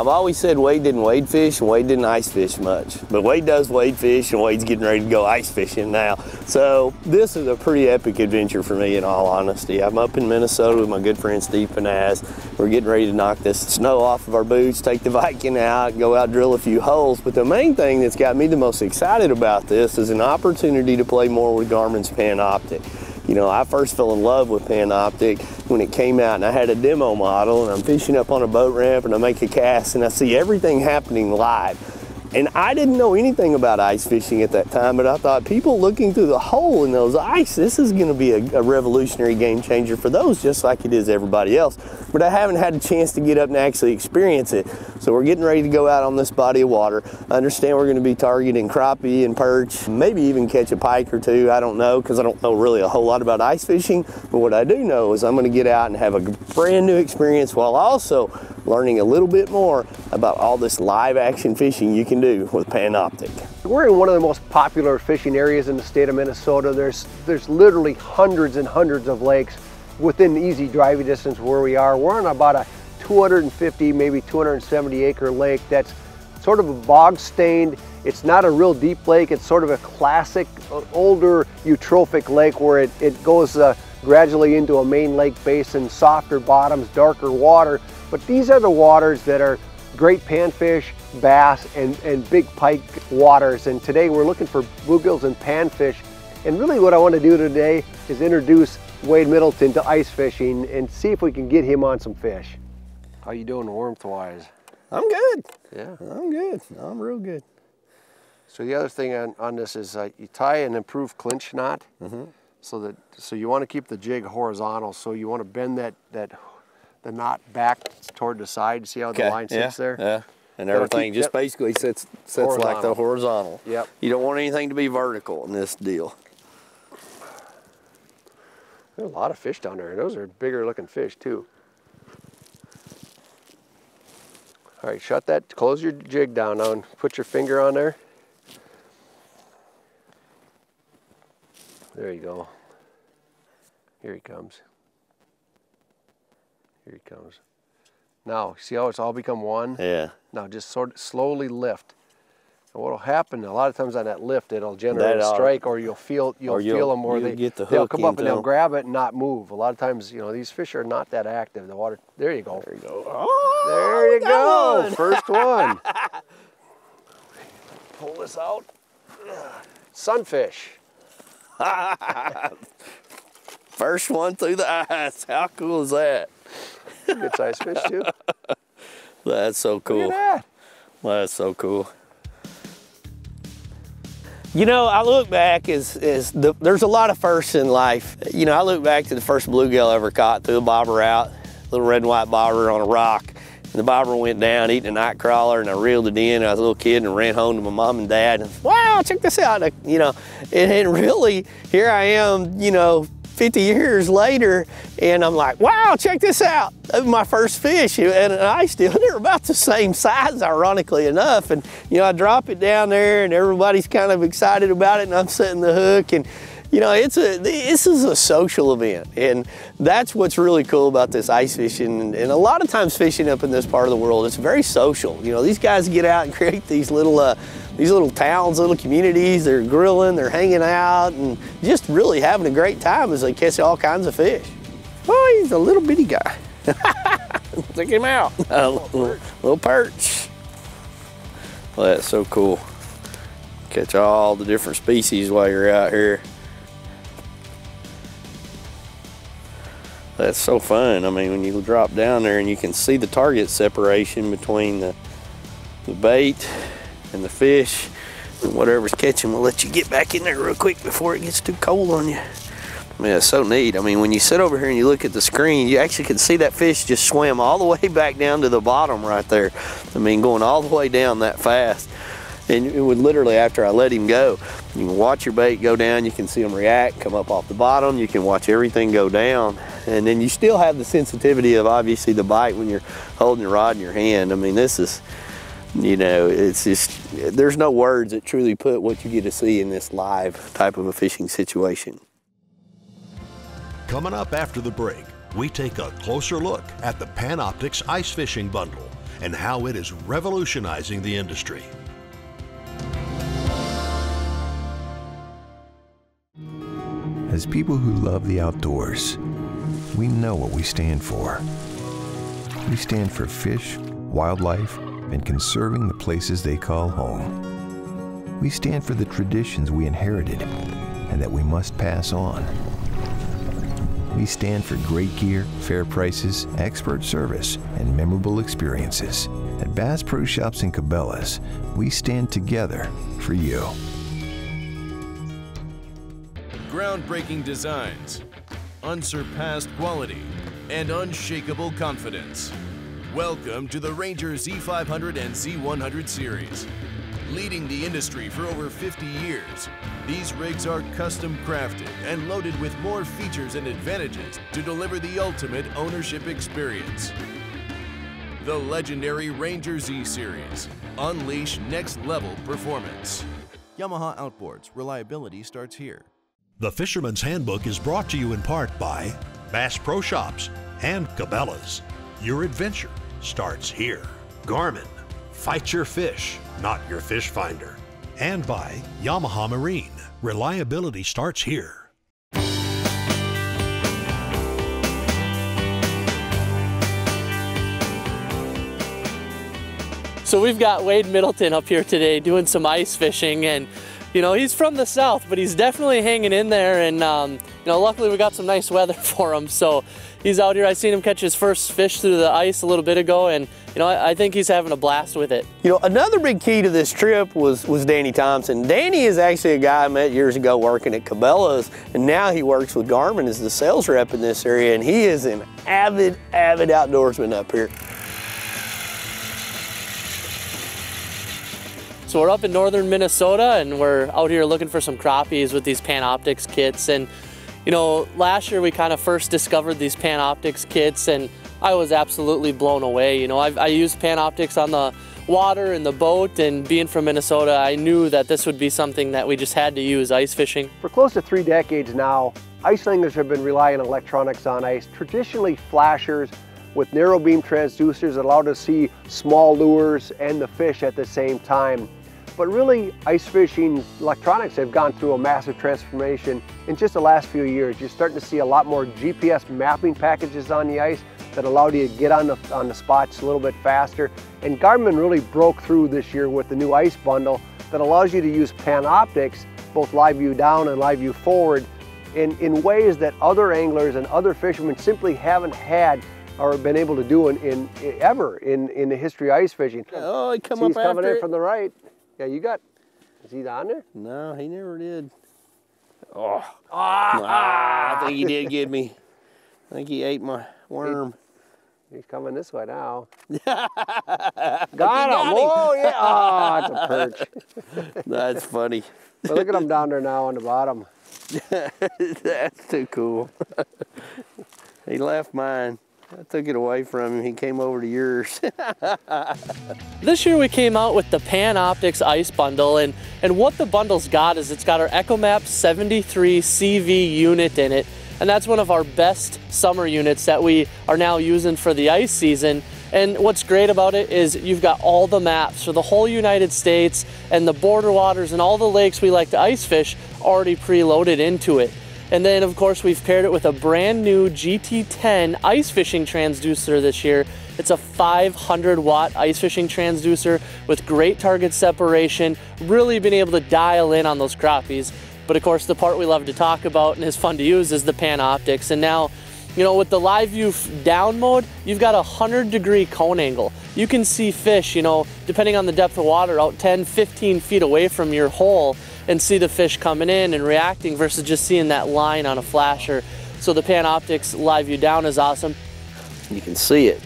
I've always said Wade didn't wade fish and Wade didn't ice fish much, but Wade does wade fish and Wade's getting ready to go ice fishing now. So this is a pretty epic adventure for me in all honesty. I'm up in Minnesota with my good friend Steve Pennaz. We're getting ready to knock this snow off of our boots, take the Viking out, go out drill a few holes. But the main thing that's got me the most excited about this is an opportunity to play more with Garmin's Panoptix. You know, I first fell in love with Panoptix when it came out and I had a demo model and I'm fishing up on a boat ramp and I make a cast and I see everything happening live. And I didn't know anything about ice fishing at that time, but I thought people looking through the hole in those ice, this is gonna be a, a, revolutionary game changer for those just like it is everybody else. But I haven't had a chance to get up and actually experience it. So we're getting ready to go out on this body of water. I understand we're gonna be targeting crappie and perch, maybe even catch a pike or two, I don't know, because I don't know really a whole lot about ice fishing. But what I do know is I'm gonna get out and have a brand new experience while also learning a little bit more about all this live action fishing you can do with Panoptix. We're in one of the most popular fishing areas in the state of Minnesota. There's, there's literally hundreds and hundreds of lakes within easy driving distance where we are. We're on about a 250, maybe 270 acre lake that's sort of a bog stained. It's not a real deep lake. It's sort of a classic, uh, older eutrophic lake where it, it goes uh, gradually into a main lake basin, softer bottoms, darker water. But these are the waters that are great panfish, bass, and, and big pike waters. And today we're looking for bluegills and panfish. And really what I want to do today is introduce Wade Middleton to ice fishing and see if we can get him on some fish. How you doing warmth-wise? I'm good. Yeah. I'm good. I'm real good. So the other thing on, on this is uh, you tie an improved clinch knot. Mm -hmm. So that so you want to keep the jig horizontal. So you want to bend that that the knot back toward the side. See how okay. the line sits yeah. there? Yeah. And everything just basically sits sits horizontal. like the horizontal. Yep. You don't want anything to be vertical in this deal. There's a lot of fish down there. Those are bigger looking fish too. All right, shut that, close your jig down now and put your finger on there. There you go. Here he comes. Here he comes. Now, see how it's all become one? Yeah. Now just sort of slowly lift. And what'll happen a lot of times on that lift, it'll generate that a strike, or you'll feel you'll, you'll feel them, or they get the they'll come up and they'll grab it and not move. A lot of times, you know, these fish are not that active. The water. There you go. There you go. Oh, there you go. One. First one. Pull this out. Sunfish. First one through the eyes. How cool is that? Good sized fish too. That's so cool. That. That's so cool. You know, I look back as, as the, there's a lot of firsts in life. You know, I look back to the first bluegill I ever caught, threw a bobber out, little red and white bobber on a rock. And the bobber went down eating a night crawler and I reeled it in. I was a little kid and ran home to my mom and dad. And, wow, check this out. You know, and, and really, here I am, you know, 50 years later, and I'm like, wow, check this out. My first fish, and I still, they're about the same size, ironically enough. And, you know, I drop it down there, and everybody's kind of excited about it, and I'm setting the hook, and, you know, it's a, this is a social event, and that's what's really cool about this ice fishing. And, and, a lot of times fishing up in this part of the world, it's very social. You know, these guys get out and create these little, uh, these little towns, little communities, they're grilling, they're hanging out, and just really having a great time as they catch all kinds of fish. Oh, he's a little bitty guy. Check him out. A little, little perch. Well, that's so cool. Catch all the different species while you're out here. That's so fun. I mean, when you drop down there and you can see the target separation between the, the bait and the fish and whatever's catching will let you get back in there real quick before it gets too cold on you. I mean, it's so neat. I mean, when you sit over here and you look at the screen, you actually can see that fish just swim all the way back down to the bottom right there. I mean, going all the way down that fast. And it would literally, after I let him go, you can watch your bait go down, you can see them react, come up off the bottom, you can watch everything go down. And then you still have the sensitivity of obviously the bite when you're holding your rod in your hand. I mean, this is, you know, it's just, there's no words that truly put what you get to see in this live type of a fishing situation. Coming up after the break, we take a closer look at the Panoptix Ice Fishing Bundle and how it is revolutionizing the industry. As people who love the outdoors, we know what we stand for. We stand for fish, wildlife, and conserving the places they call home. We stand for the traditions we inherited and that we must pass on. We stand for great gear, fair prices, expert service, and memorable experiences. At Bass Pro Shops and Cabela's, we stand together for you. Groundbreaking designs, unsurpassed quality, and unshakable confidence. Welcome to the Ranger Z500 and Z100 series. Leading the industry for over 50 years, these rigs are custom crafted and loaded with more features and advantages to deliver the ultimate ownership experience. The legendary Ranger Z series. Unleash next level performance. Yamaha Outboards. Reliability starts here. The Fisherman's Handbook is brought to you in part by Bass Pro Shops and Cabela's. Your adventure starts here. Garmin. Fight your fish, not your fish finder. And by Yamaha Marine. Reliability starts here. So we've got Wade Middleton up here today doing some ice fishing and you know, he's from the south, but he's definitely hanging in there and um, you know, luckily we got some nice weather for him. So he's out here. I seen him catch his first fish through the ice a little bit ago and you know, I, I think he's having a blast with it. You know, another big key to this trip was, was Danny Thompson. Danny is actually a guy I met years ago working at Cabela's, and now he works with Garmin as the sales rep in this area, and he is an avid, avid outdoorsman up here. So we're up in northern Minnesota and we're out here looking for some crappies with these Panoptix kits. And you know, last year we kind of first discovered these Panoptix kits and I was absolutely blown away. You know, I've, I used Panoptix on the water and the boat and being from Minnesota, I knew that this would be something that we just had to use ice fishing. For close to three decades now, ice anglers have been relying on electronics on ice, traditionally flashers with narrow beam transducers that allow to see small lures and the fish at the same time. But really, ice fishing electronics have gone through a massive transformation in just the last few years. You're starting to see a lot more GPS mapping packages on the ice that allow you to get on the, on the spots a little bit faster. And Garmin really broke through this year with the new ice bundle that allows you to use Panoptix, both live view down and live view forward, in, in ways that other anglers and other fishermen simply haven't had or been able to do in, in ever in, in the history of ice fishing. Oh, come See, up he's coming in from the right. Yeah, you got, is he on there? No, he never did. Oh, ah, I think he did get me. I think he ate my worm. He's coming this way now. got got him. Oh, yeah. Oh, it's a perch. That's funny. but look at him down there now on the bottom. That's too cool. he left mine. I took it away from him. He came over to yours. this year we came out with the Panoptix Ice Bundle and, and what the bundle's got is it's got our EchoMap 73 CV unit in it and that's one of our best summer units that we are now using for the ice season. And what's great about it is you've got all the maps for the whole United States and the border waters and all the lakes we like to ice fish already preloaded into it. And then of course we've paired it with a brand new GT10 ice fishing transducer this year. It's a 500 watt ice fishing transducer with great target separation, really been able to dial in on those crappies. But of course the part we love to talk about and is fun to use is the Panoptix. And now, you know, with the live view down mode, you've got a 100 degree cone angle. You can see fish, you know, depending on the depth of water, out 10, 15 feet away from your hole and see the fish coming in and reacting versus just seeing that line on a flasher. So the Panoptix live view down is awesome. You can see it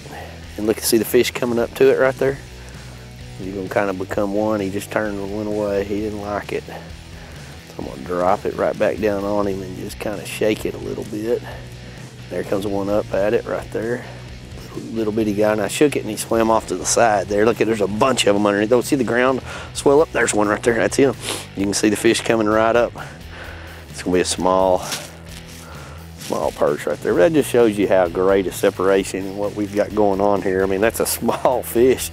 and look see the fish coming up to it right there. You're gonna kind of become one. He just turned and went away. He didn't like it. So I'm gonna drop it right back down on him and just kind of shake it a little bit. There comes one up at it right there little bitty guy and I shook it and he swam off to the side there. Look at there's a bunch of them underneath. Don't see the ground swell up? There's one right there. That's him. You can see the fish coming right up. It's gonna be a small, small perch right there. That just shows you how great a separation and what we've got going on here. I mean, that's a small fish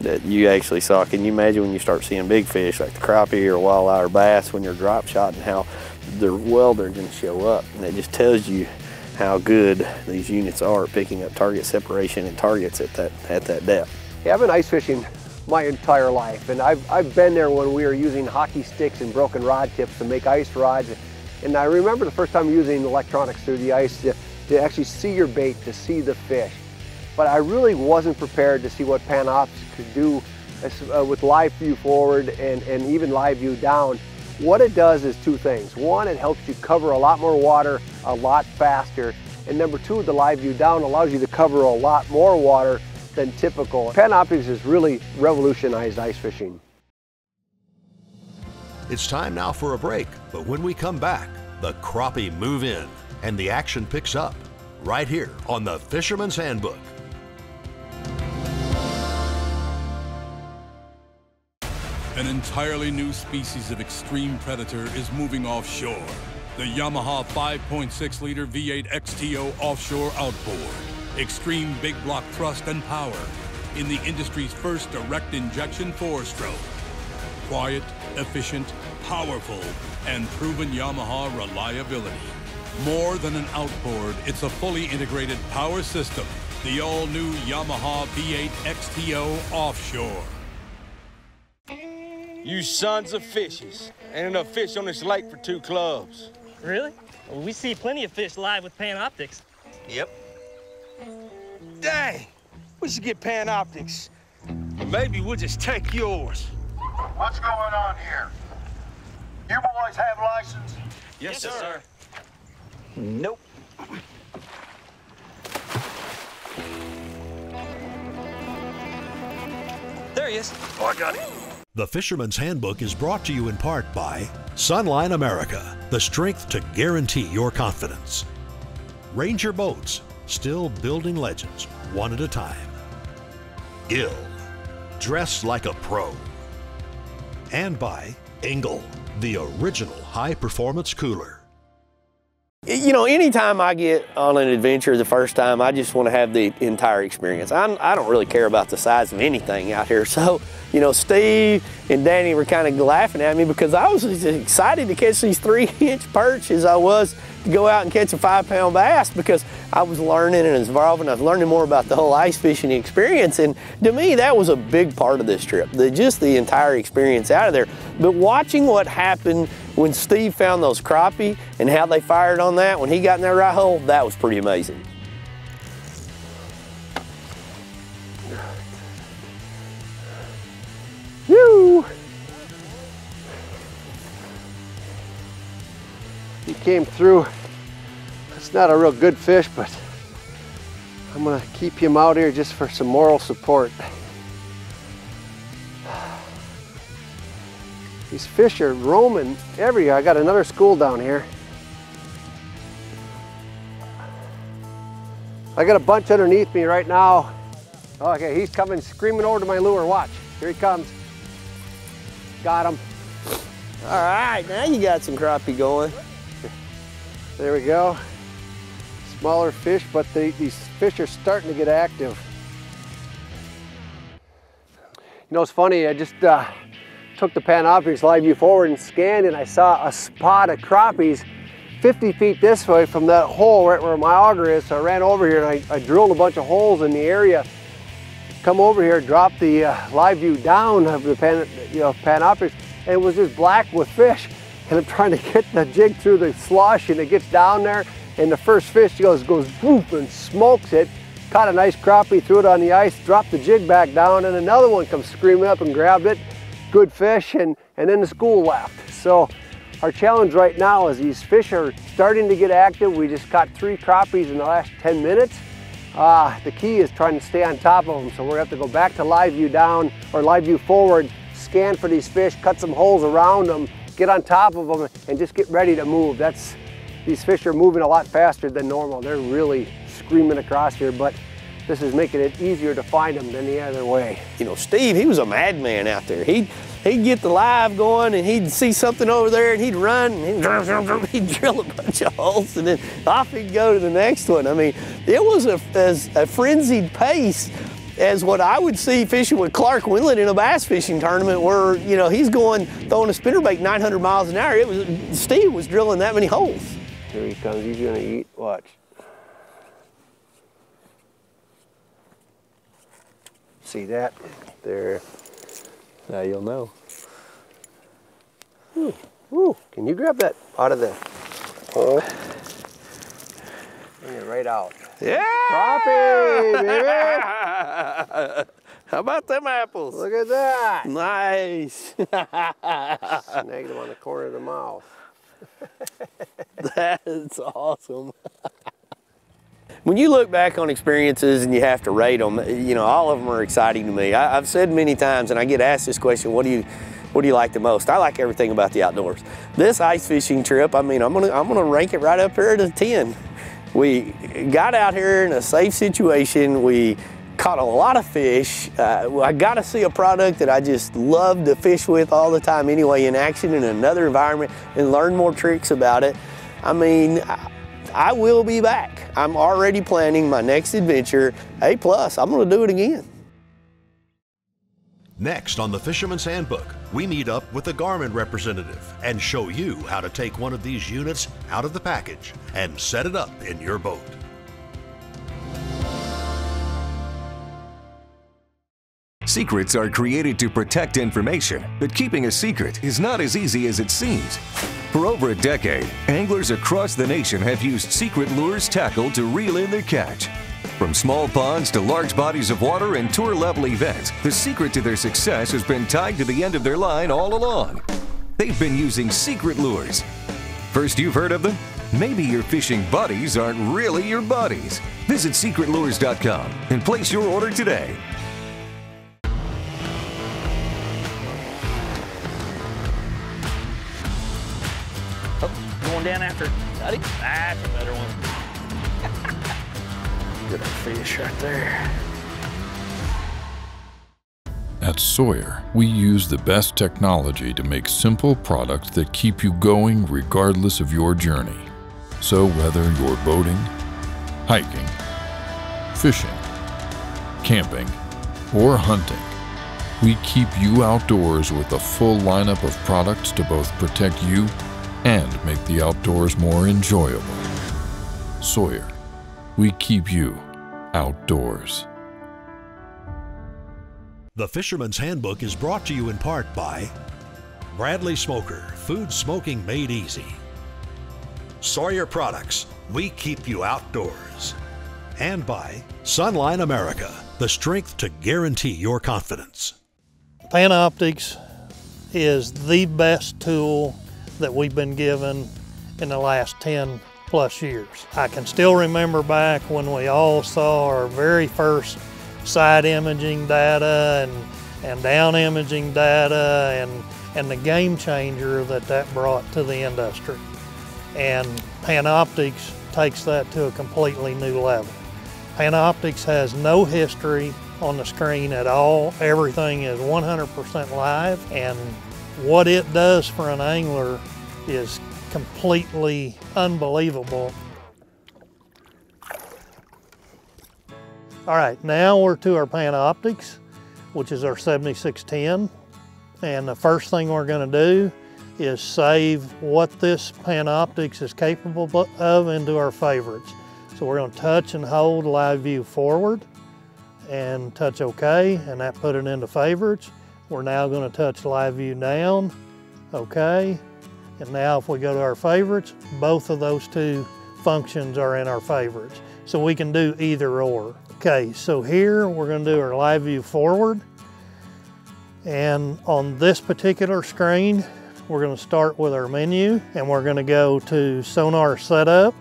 that you actually saw. Can you imagine when you start seeing big fish like the crappie or walleye or bass when you're drop shotting how they're, well they're gonna show up. And it just tells you how good these units are at picking up target separation and targets at that, at that depth. Yeah, I've been ice fishing my entire life and I've, I've been there when we were using hockey sticks and broken rod tips to make ice rods. And I remember the first time using electronics through the ice to, to actually see your bait, to see the fish but I really wasn't prepared to see what Panoptix could do uh, with live view forward and, and even live view down. What it does is two things. One, it helps you cover a lot more water a lot faster. And number two, the live view down allows you to cover a lot more water than typical. Panoptix has really revolutionized ice fishing. It's time now for a break, but when we come back, the crappie move in and the action picks up right here on the Fisherman's Handbook. An entirely new species of extreme predator is moving offshore. The Yamaha 5.6 liter V8 XTO offshore outboard. Extreme big block thrust and power in the industry's first direct injection four stroke. Quiet, efficient, powerful, and proven Yamaha reliability. More than an outboard, it's a fully integrated power system. The all-new Yamaha V8 XTO Offshore. You sons of fishes. Ain't enough fish on this lake for two clubs. Really? Well, we see plenty of fish live with Panoptix. Yep. Dang, we should get Panoptix. Maybe we'll just take yours. What's going on here? You boys have license? Yes, Yes, sir. sir. Nope. There he is. Oh, I got it. The Fisherman's Handbook is brought to you in part by Sunline America, the strength to guarantee your confidence. Ranger Boats, still building legends one at a time. Gill, dress like a pro. And by Engel, the original high performance cooler. You know, anytime I get on an adventure the first time, I just want to have the entire experience. I'm, I don't really care about the size of anything out here. So, you know, Steve and Danny were kind of laughing at me because I was as excited to catch these three inch perch as I was to go out and catch a five pound bass because I was learning and evolving. I was learning more about the whole ice fishing experience. And to me, that was a big part of this trip, the, just the entire experience out of there. But watching what happened when Steve found those crappie and how they fired on that, when he got in that right hole, that was pretty amazing. Woo! He came through. It's not a real good fish, but I'm gonna keep him out here just for some moral support. These fish are roaming everywhere. I got another school down here. I got a bunch underneath me right now. Okay, he's coming screaming over to my lure. Watch, here he comes. Got him. All right, now you got some crappie going. There we go. Smaller fish, but these fish are starting to get active. You know, it's funny, I just uh, took the Panoptix live view forward and scanned and I saw a spot of crappies 50 feet this way from that hole right where my auger is. So I ran over here and I, I drilled a bunch of holes in the area. Come over here, drop the uh, live view down of the pan, you know, Panoptix, and it was just black with fish. And I'm trying to get the jig through the slush and it gets down there and the first fish goes, goes whoop and smokes it. Caught a nice crappie, threw it on the ice, dropped the jig back down and another one comes screaming up and grabbed it. Good fish and, and then the school left. So our challenge right now is these fish are starting to get active. We just caught three crappies in the last 10 minutes. Uh, the key is trying to stay on top of them. So we're gonna have to go back to live view down or live view forward, scan for these fish, cut some holes around them, get on top of them and just get ready to move. That's, these fish are moving a lot faster than normal. They're really screaming across here, but this is making it easier to find them than the other way. You know, Steve, he was a madman out there. He he'd get the live going and he'd see something over there and he'd run and he'd, drill a bunch of holes and then off he'd go to the next one. I mean, it was a, as a frenzied pace as what I would see fishing with Clark Willett in a bass fishing tournament where, you know, he's going, throwing a spinnerbait 900 miles an hour. It was, Steve was drilling that many holes. Here he comes, he's gonna eat, watch. See that? There. Now you'll know. Ooh, ooh. Can you grab that out of the hole? Bring it right out. Yeah! Crappie, baby! How about them apples? Look at that! Nice. Snagged them on the corner of the mouth. That's awesome. when you look back on experiences and you have to rate them, you know, all of them are exciting to me. I, have said many times, and I get asked this question, what do you, what do you like the most? I like everything about the outdoors. This ice fishing trip, I mean, I'm gonna, I'm gonna rank it right up here at a 10. We got out here in a safe situation. We caught a lot of fish. Uh, I got to see a product that I just love to fish with all the time anyway in action in another environment and learn more tricks about it. I mean, I, I will be back. I'm already planning my next adventure. A plus, I'm gonna do it again. Next on the Fisherman's Handbook, we meet up with the Garmin representative and show you how to take one of these units out of the package and set it up in your boat. Secrets are created to protect information, but keeping a secret is not as easy as it seems. For over a decade, anglers across the nation have used Secret Lures tackle to reel in their catch. From small ponds to large bodies of water and tour level events, the secret to their success has been tied to the end of their line all along. They've been using Secret Lures. First you've heard of them? Maybe your fishing buddies aren't really your buddies. Visit secretlures.com and place your order today. Going down after Daddy. That's a better one. Good fish right there. At Sawyer, we use the best technology to make simple products that keep you going regardless of your journey. So whether you're boating, hiking, fishing, camping, or hunting, we keep you outdoors with a full lineup of products to both protect you and make the outdoors more enjoyable. Sawyer, we keep you outdoors. The Fisherman's Handbook is brought to you in part by Bradley Smoker, food smoking made easy. Sawyer Products, we keep you outdoors. And by Sunline America, the strength to guarantee your confidence. Panoptix is the best tool that we've been given in the last 10 plus years. I can still remember back when we all saw our very first side imaging data and, and down imaging data and, and the game changer that that brought to the industry. And Panoptix takes that to a completely new level. Panoptix has no history on the screen at all. Everything is 100% live and what it does for an angler is completely unbelievable. All right, now we're to our Panoptix, which is our 7610. And the first thing we're gonna do is save what this Panoptix is capable of into our favorites. So we're gonna touch and hold live view forward and touch OK, and that put it into favorites. We're now gonna touch live view down, OK, and now if we go to our favorites, both of those two functions are in our favorites. So we can do either or. Okay, so here we're gonna do our live view forward. And on this particular screen, we're gonna start with our menu and we're gonna go to sonar setup.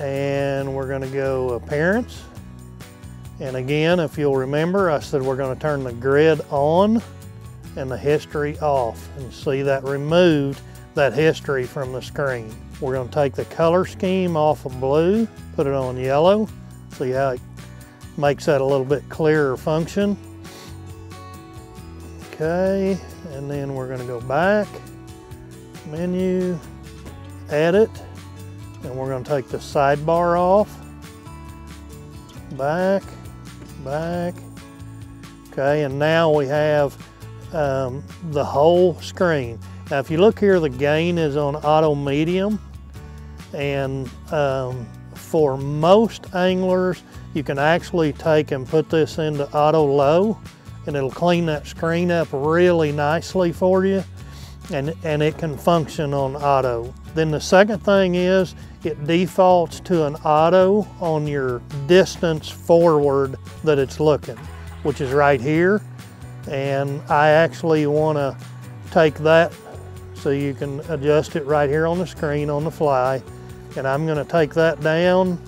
And we're gonna go appearance. And again, if you'll remember, I said we're gonna turn the grid on and the history off. And see that removed that history from the screen. We're going to take the color scheme off of blue, put it on yellow. See how it makes that a little bit clearer function. Okay, and then we're gonna go back, menu, edit, and we're gonna take the sidebar off. Back, back. Okay, and now we have um, the whole screen. Now if you look here, the gain is on auto medium, and um, for most anglers, you can actually take and put this into auto low, and it'll clean that screen up really nicely for you, and, and it can function on auto. Then the second thing is, it defaults to an auto on your distance forward that it's looking, which is right here. And I actually want to take that so you can adjust it right here on the screen on the fly. And I'm going to take that down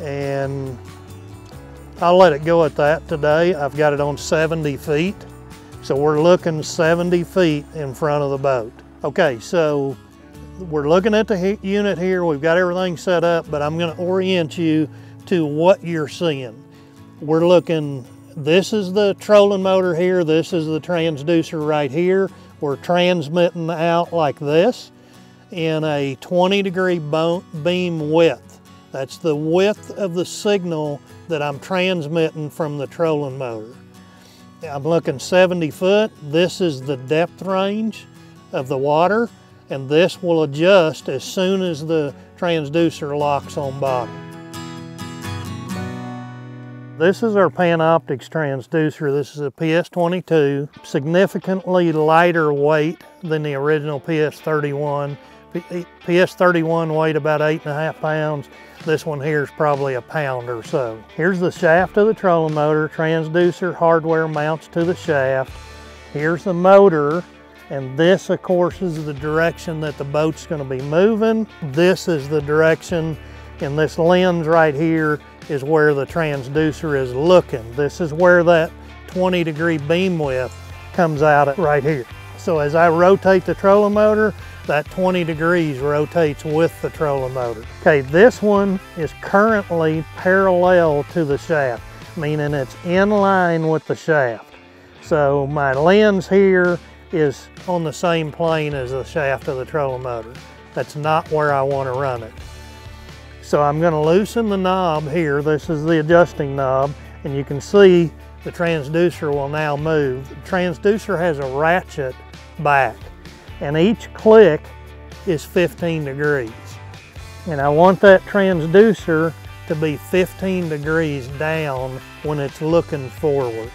and I'll let it go at that today. I've got it on 70 feet. So we're looking 70 feet in front of the boat. Okay, so we're looking at the unit here. We've got everything set up, but I'm gonna orient you to what you're seeing. We're looking, this is the trolling motor here. This is the transducer right here. We're transmitting out like this in a 20 degree beam width. That's the width of the signal that I'm transmitting from the trolling motor. I'm looking 70 foot. This is the depth range of the water and this will adjust as soon as the transducer locks on bottom. This is our Panoptix transducer. This is a PS22, significantly lighter weight than the original PS31. PS31 weighed about eight and a half pounds. This one here is probably a pound or so. Here's the shaft of the trolling motor. Transducer hardware mounts to the shaft. Here's the motor and this, of course, is the direction that the boat's gonna be moving. This is the direction, and this lens right here is where the transducer is looking. This is where that 20 degree beam width comes out right here. So as I rotate the trolling motor, that 20 degrees rotates with the trolling motor. Okay, this one is currently parallel to the shaft, meaning it's in line with the shaft. So my lens here is on the same plane as the shaft of the trolling motor. That's not where I want to run it. So I'm going to loosen the knob here. This is the adjusting knob and you can see the transducer will now move. The transducer has a ratchet back and each click is 15 degrees. And I want that transducer to be 15 degrees down when it's looking forward.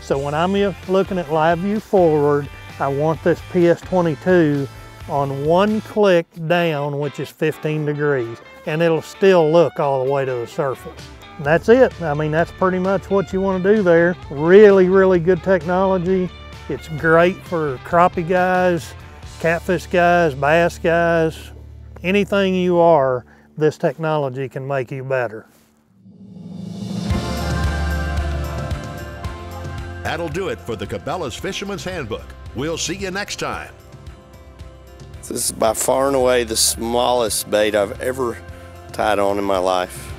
So when I'm looking at live view forward, I want this PS22 on one click down, which is 15 degrees, and it'll still look all the way to the surface. And that's it. I mean, that's pretty much what you want to do there. Really, really good technology. It's great for crappie guys, catfish guys, bass guys, anything you are, this technology can make you better. That'll do it for the Cabela's Fisherman's Handbook. We'll see you next time. This is by far and away the smallest bait I've ever tied on in my life.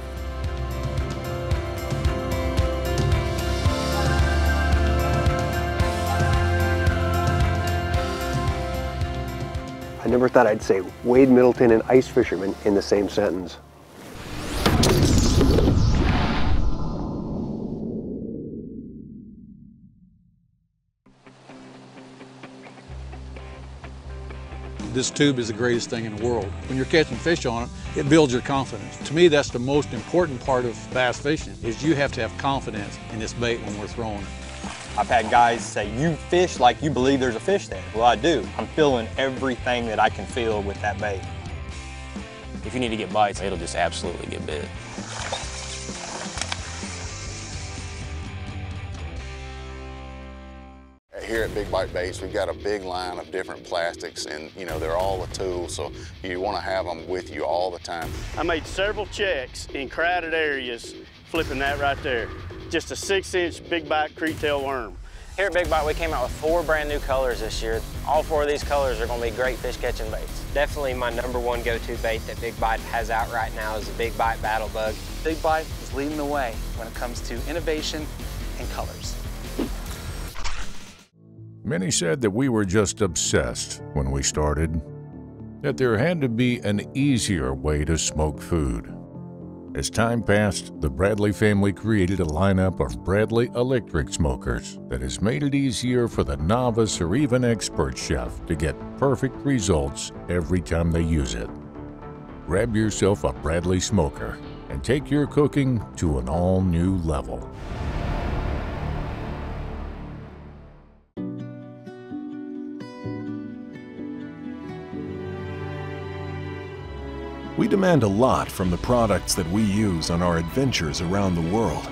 I never thought I'd say Wade Middleton and ice fisherman in the same sentence. This tube is the greatest thing in the world. When you're catching fish on it, it builds your confidence. To me, that's the most important part of bass fishing, is you have to have confidence in this bait when we're throwing it. I've had guys say, you fish like you believe there's a fish there. Well, I do. I'm feeling everything that I can feel with that bait. If you need to get bites, it'll just absolutely get bit. Here at Big Bite Baits, we've got a big line of different plastics and, you know, they're all a tool, so you want to have them with you all the time. I made several checks in crowded areas flipping that right there. Just a six inch big bite Kriet Tail worm. Here at Big Bite, we came out with four brand new colors this year. All four of these colors are gonna be great fish catching baits. Definitely my number one go-to bait that Big Bite has out right now is the Big Bite Battle Bug. Big Bite is leading the way when it comes to innovation and colors. Many said that we were just obsessed when we started, that there had to be an easier way to smoke food. As time passed, the Bradley family created a lineup of Bradley electric smokers that has made it easier for the novice or even expert chef to get perfect results every time they use it. Grab yourself a Bradley smoker and take your cooking to an all new level. We demand a lot from the products that we use on our adventures around the world.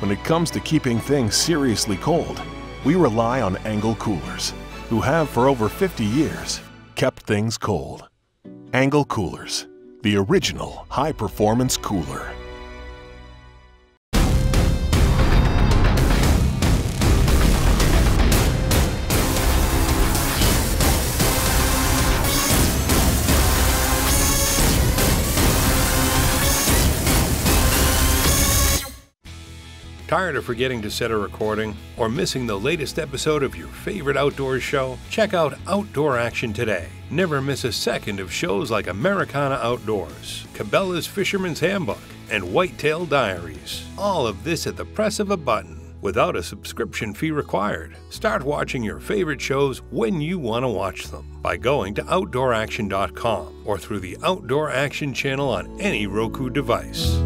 When it comes to keeping things seriously cold, we rely on Engel Coolers, who have for over 50 years kept things cold. Engel Coolers, the original high-performance cooler. Tired of forgetting to set a recording or missing the latest episode of your favorite outdoors show? Check out Outdoor Action today. Never miss a second of shows like Americana Outdoors, Cabela's Fisherman's Handbook, and Whitetail Diaries. All of this at the press of a button without a subscription fee required. Start watching your favorite shows when you want to watch them by going to OutdoorAction.com or through the Outdoor Action channel on any Roku device.